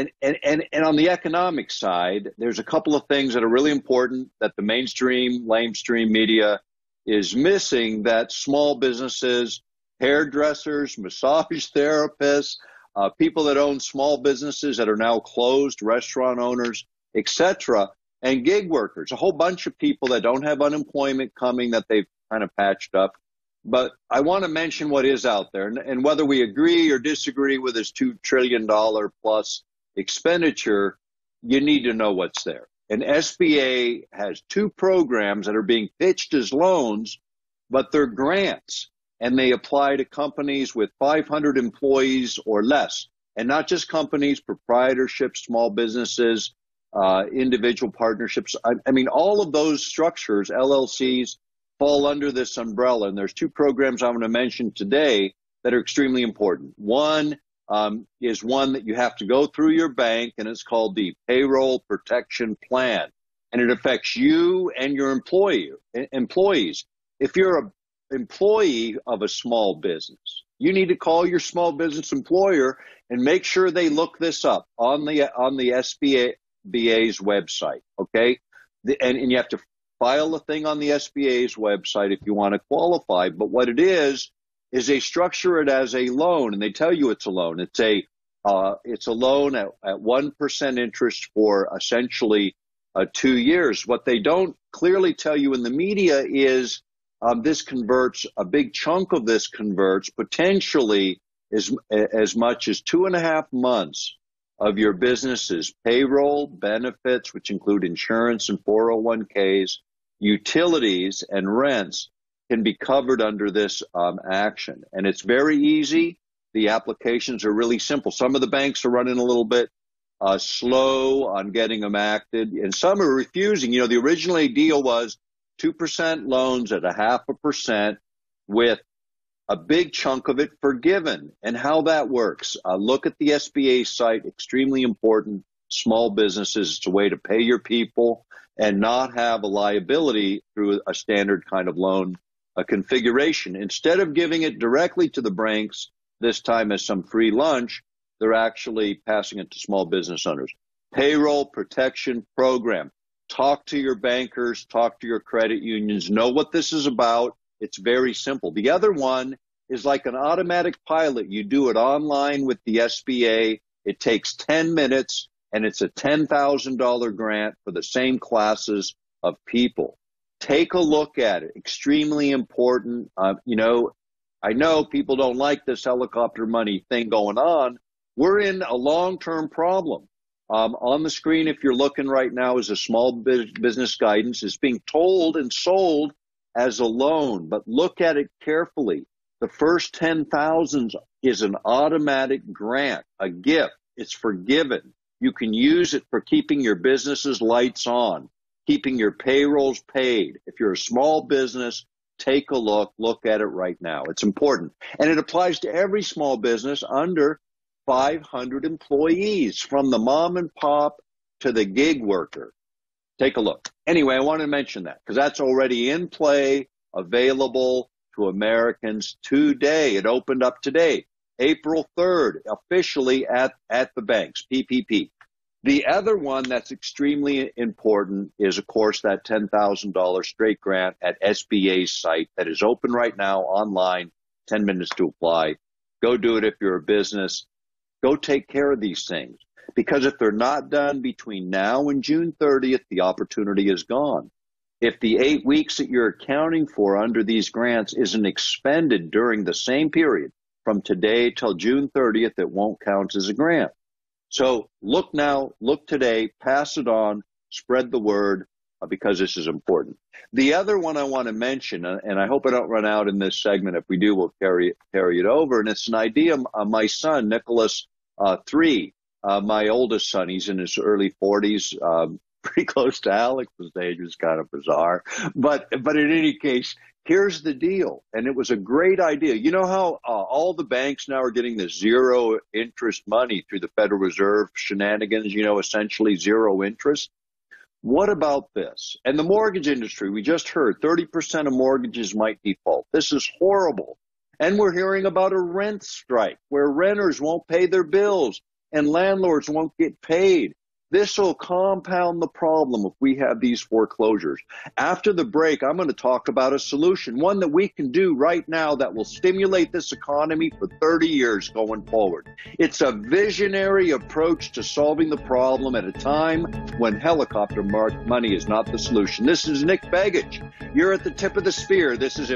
and, and, and, and on the economic side, there's a couple of things that are really important that the mainstream, lamestream media is missing that small businesses, hairdressers, massage therapists, uh, people that own small businesses that are now closed, restaurant owners, etc., and gig workers, a whole bunch of people that don't have unemployment coming that they've kind of patched up. But I want to mention what is out there, and, and whether we agree or disagree with this two trillion dollar plus expenditure, you need to know what's there. And SBA has two programs that are being pitched as loans, but they're grants and they apply to companies with 500 employees or less. And not just companies, proprietorships, small businesses, uh, individual partnerships. I, I mean, all of those structures, LLCs, fall under this umbrella. And there's two programs I'm going to mention today that are extremely important. One um, is one that you have to go through your bank, and it's called the Payroll Protection Plan, and it affects you and your employee employees. If you're an employee of a small business, you need to call your small business employer and make sure they look this up on the on the SBA's website. Okay, the, and, and you have to file a thing on the SBA's website if you want to qualify. But what it is, is they structure it as a loan and they tell you it's a loan. It's a, uh, it's a loan at, at 1% interest for essentially uh, two years. What they don't clearly tell you in the media is um, this converts, a big chunk of this converts potentially as, as much as two and a half months of your business's payroll, benefits, which include insurance and 401ks, utilities and rents can be covered under this um, action. And it's very easy. The applications are really simple. Some of the banks are running a little bit uh, slow on getting them acted, and some are refusing. You know, the original deal was 2% loans at a half a percent with a big chunk of it forgiven. And how that works. Uh, look at the SBA site, extremely important. Small businesses, it's a way to pay your people and not have a liability through a standard kind of loan a configuration. Instead of giving it directly to the banks, this time as some free lunch, they're actually passing it to small business owners. Payroll protection program. Talk to your bankers, talk to your credit unions, know what this is about. It's very simple. The other one is like an automatic pilot. You do it online with the SBA. It takes 10 minutes and it's a $10,000 grant for the same classes of people. Take a look at it. Extremely important. Uh, you know, I know people don't like this helicopter money thing going on. We're in a long-term problem. Um, on the screen, if you're looking right now, is a small business guidance. It's being told and sold as a loan, but look at it carefully. The first 10,000 is an automatic grant, a gift. It's forgiven. You can use it for keeping your business's lights on, keeping your payrolls paid. If you're a small business, take a look, look at it right now. It's important. And it applies to every small business under 500 employees from the mom and pop to the gig worker. Take a look. Anyway, I want to mention that because that's already in play, available to Americans today. It opened up today. April 3rd, officially at, at the banks, PPP. The other one that's extremely important is, of course, that $10,000 straight grant at SBA's site that is open right now online, 10 minutes to apply. Go do it if you're a business. Go take care of these things. Because if they're not done between now and June 30th, the opportunity is gone. If the eight weeks that you're accounting for under these grants isn't expended during the same period, from today till June 30th, it won't count as a grant. So look now, look today, pass it on, spread the word uh, because this is important. The other one I want to mention, uh, and I hope I don't run out in this segment. If we do, we'll carry carry it over. And it's an idea. Uh, my son Nicholas, uh, three, uh, my oldest son, he's in his early 40s, um, pretty close to Alex's age, is kind of bizarre. But but in any case, here's the deal. And it was a great idea. You know how uh, all the banks now are getting the zero interest money through the Federal Reserve shenanigans, you know, essentially zero interest? What about this? And the mortgage industry, we just heard 30% of mortgages might default. This is horrible. And we're hearing about a rent strike where renters won't pay their bills. and landlords won't get paid. This will compound the problem if we have these foreclosures. After the break, I'm going to talk about a solution, one that we can do right now that will stimulate this economy for 30 years going forward. It's a visionary approach to solving the problem at a time when helicopter money is not the solution. This is Nick Begich. You're at the tip of the spear. This is